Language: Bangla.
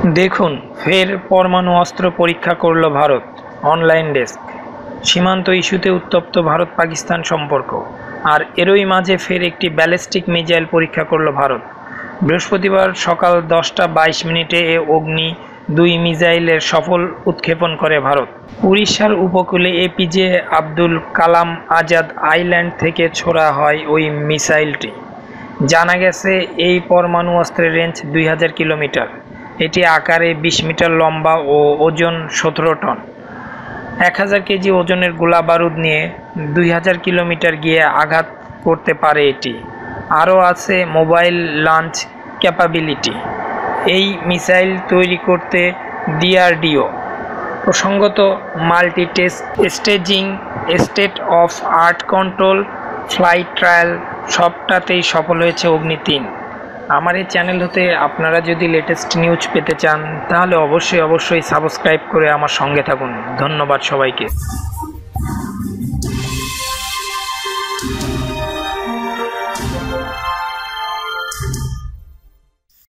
দেখুন, ফের পরমাণু অস্ত্র পরীক্ষা করল ভারত, অনলাইন ডেস্ক। সীমান্ত ইস্যুতে উত্তপ্ত ভারত পাকিস্তান সম্পর্ক। আর এরই মাঝে ফের একটি ব্যালিস্টিক মিসাইল পরীক্ষা করল ভারত। বৃহস্পতিবার সকাল দশটা বাইশ মিনিটে এ অগ্নি দুই মিসাইলের সফল উৎক্ষেপণ করে ভারত। উড়িষ্যার উপকূলে এপিজে আব্দুল কালাম আজাদ আইল্যান্ড থেকে ছোড়া হয় ওই মিসাইলটি। জানা গেছে, এই পরমাণু অস্ত্রের রেঞ্জ দুই হাজার কিলোমিটার। এটি আকারে বিশ মিটার লম্বা ও ওজন সতেরো টন। এক হাজার কেজি ওজনের গোলা বারুদ নিয়ে দুই হাজার কিলোমিটার গিয়ে আঘাত করতে পারে এটি। আরও আছে মোবাইল লঞ্চ ক্যাপাবিলিটি। এই মিসাইল তৈরি করতে ডিআরডিও। প্রসঙ্গত multi test staging, state of art control, flight trial সবটাতেই সফল হয়েছে অগ্নি তিন। আমার এই চ্যানেল হতে আপনারা যদি লেটেস্ট নিউজ পেতে চান, তাহলে অবশ্যই অবশ্যই সাবস্ক্রাইব করে আমার সঙ্গে থাকুন। ধন্যবাদ সবাইকে।